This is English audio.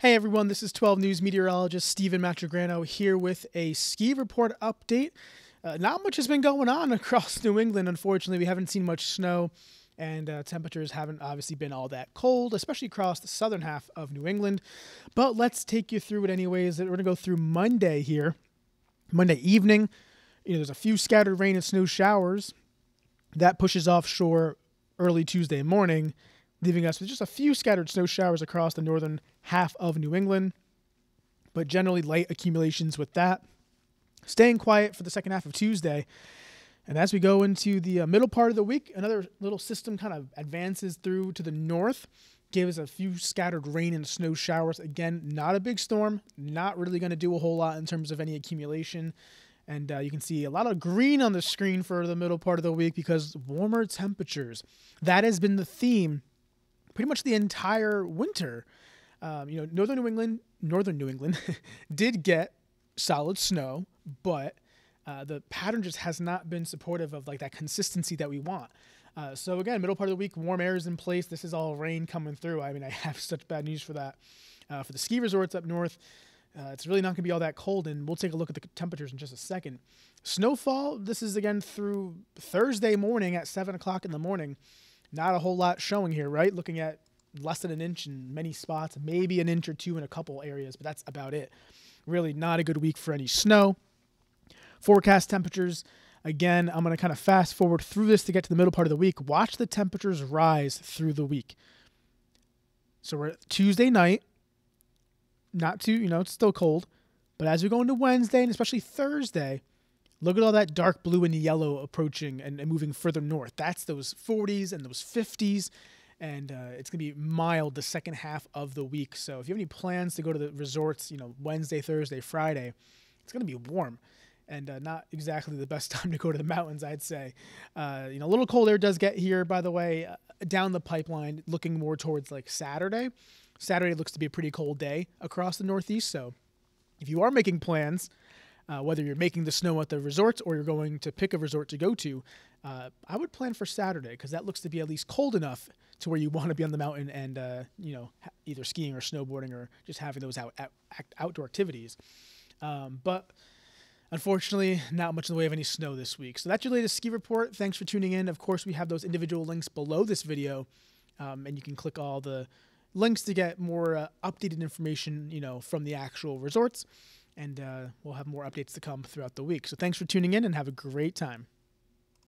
Hey everyone, this is 12 News meteorologist Steven Matregrano here with a ski report update. Uh, not much has been going on across New England, unfortunately. We haven't seen much snow, and uh, temperatures haven't obviously been all that cold, especially across the southern half of New England. But let's take you through it anyways. We're going to go through Monday here. Monday evening, you know, there's a few scattered rain and snow showers. That pushes offshore early Tuesday morning leaving us with just a few scattered snow showers across the northern half of New England, but generally light accumulations with that. Staying quiet for the second half of Tuesday. And as we go into the uh, middle part of the week, another little system kind of advances through to the north, gives a few scattered rain and snow showers. Again, not a big storm, not really going to do a whole lot in terms of any accumulation. And uh, you can see a lot of green on the screen for the middle part of the week because warmer temperatures. That has been the theme pretty much the entire winter. Um, you know, northern New England, northern New England did get solid snow, but uh, the pattern just has not been supportive of like that consistency that we want. Uh, so again, middle part of the week, warm air is in place. This is all rain coming through. I mean, I have such bad news for that. Uh, for the ski resorts up north, uh, it's really not going to be all that cold, and we'll take a look at the temperatures in just a second. Snowfall. This is again through Thursday morning at seven o'clock in the morning not a whole lot showing here, right? Looking at less than an inch in many spots, maybe an inch or two in a couple areas, but that's about it. Really not a good week for any snow. Forecast temperatures. Again, I'm going to kind of fast forward through this to get to the middle part of the week. Watch the temperatures rise through the week. So we're at Tuesday night. Not too, you know, it's still cold. But as we go into Wednesday and especially Thursday, Look at all that dark blue and yellow approaching and, and moving further north. That's those 40s and those 50s. And uh, it's going to be mild the second half of the week. So if you have any plans to go to the resorts, you know, Wednesday, Thursday, Friday, it's going to be warm and uh, not exactly the best time to go to the mountains, I'd say. Uh, you know, a little cold air does get here, by the way, uh, down the pipeline, looking more towards like Saturday. Saturday looks to be a pretty cold day across the Northeast. So if you are making plans, uh, whether you're making the snow at the resorts or you're going to pick a resort to go to, uh, I would plan for Saturday because that looks to be at least cold enough to where you want to be on the mountain and uh, you know either skiing or snowboarding or just having those out, out outdoor activities. Um, but unfortunately, not much in the way of any snow this week. So that's your latest ski report. Thanks for tuning in. Of course, we have those individual links below this video, um, and you can click all the links to get more uh, updated information, you know, from the actual resorts and uh, we'll have more updates to come throughout the week. So thanks for tuning in and have a great time.